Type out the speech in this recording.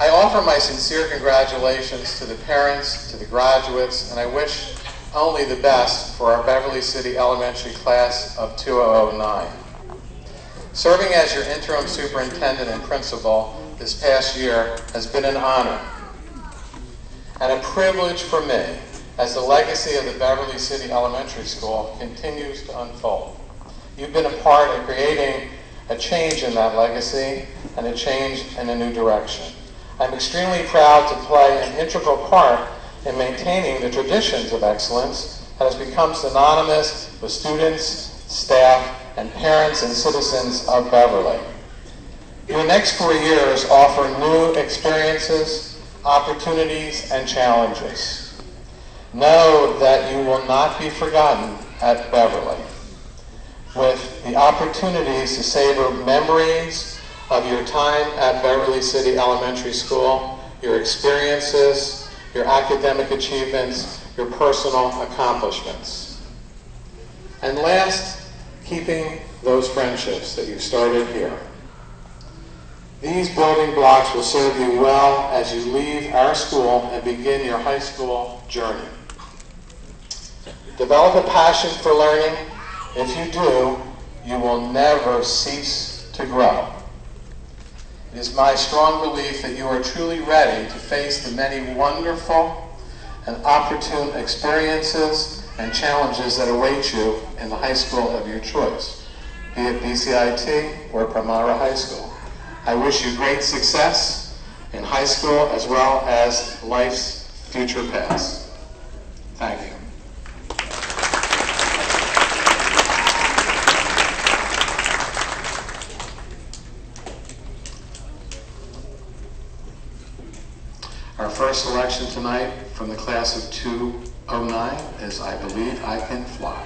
I offer my sincere congratulations to the parents, to the graduates, and I wish only the best for our Beverly City Elementary class of 2009. Serving as your interim superintendent and principal this past year has been an honor and a privilege for me as the legacy of the Beverly City Elementary School continues to unfold. You've been a part of creating a change in that legacy and a change in a new direction. I'm extremely proud to play an integral part in maintaining the traditions of excellence that has become synonymous with students, staff, and parents and citizens of Beverly. Your next four years offer new experiences, opportunities, and challenges. Know that you will not be forgotten at Beverly. With the opportunities to savor memories of your time at Beverly City Elementary School, your experiences, your academic achievements, your personal accomplishments. And last, keeping those friendships that you started here. These building blocks will serve you well as you leave our school and begin your high school journey. Develop a passion for learning. If you do, you will never cease to grow. It is my strong belief that you are truly ready to face the many wonderful and opportune experiences and challenges that await you in the high school of your choice, be it BCIT or Palmyra High School. I wish you great success in high school as well as life's future paths. Thank you. Our first selection tonight from the class of 209 is I Believe I Can Fly.